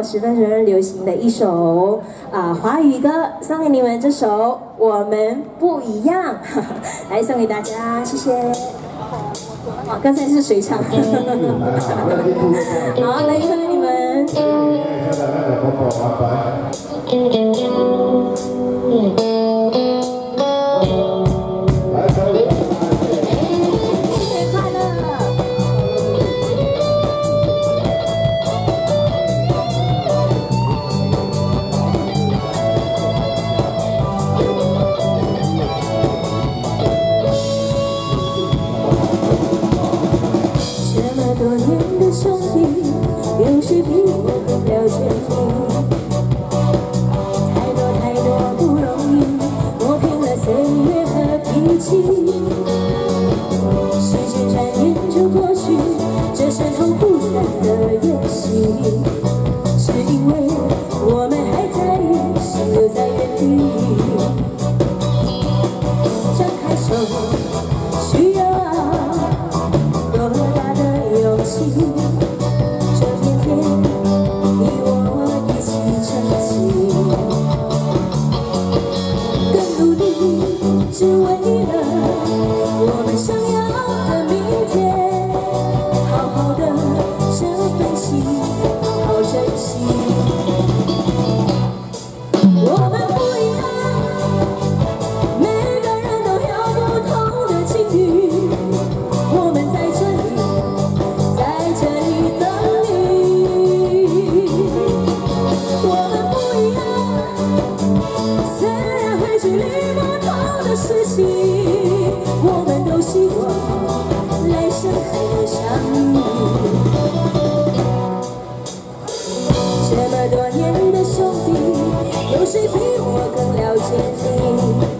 十分十分流行的一首啊，华语歌送给你们，这首《我们不一样》来送给大家，谢谢。刚才是谁唱？好，来送给你们。noite 我们都希望来生还能相遇。这么多年的兄弟有谁比我更了解你？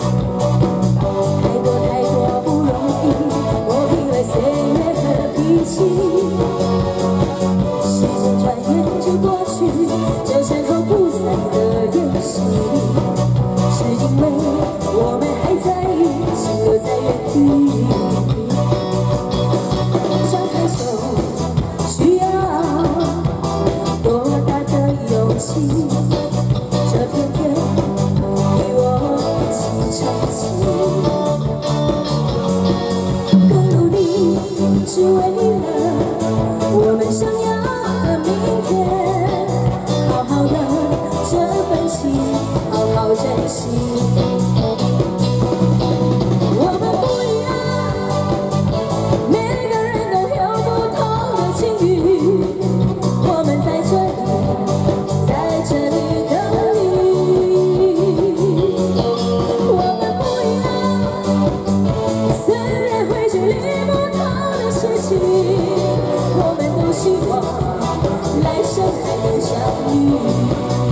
Oh,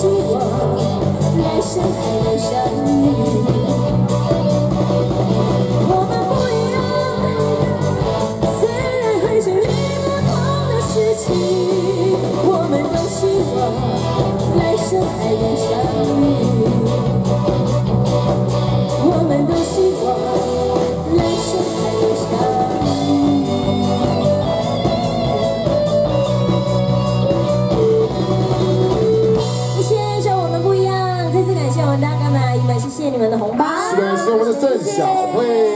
希望来生还能相遇。我们不一样，虽然是不。我们都希望来生还能相遇。红包是的，是我们的郑晓辉。